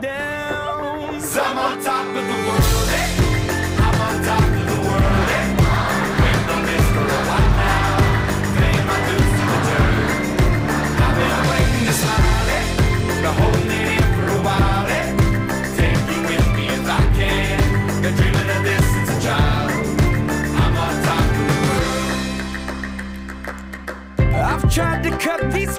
down. I'm on top of the world, eh? I'm on top of the world, eh? Waiting on this for a while now. Paying my dues to the dirt. I've been waiting to smile, eh? Been holding it in for a while, eh? Take you with me if I can. Been dreaming of this since a child. I'm on top of the world. I've tried to cut these